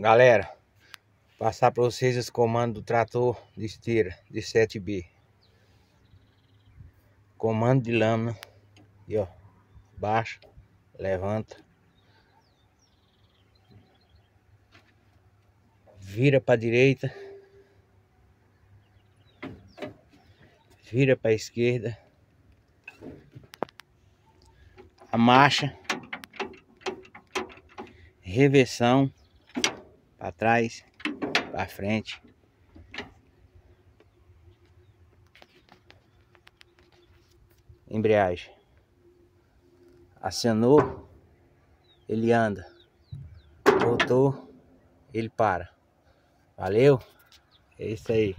Galera, passar para vocês os comandos do trator de esteira de 7B. Comando de lâmina. E ó, baixa, levanta. Vira para direita. Vira para esquerda. A marcha. Reversão para trás, para frente. Embreagem. Acionou, ele anda. Voltou, ele para. Valeu? É isso aí.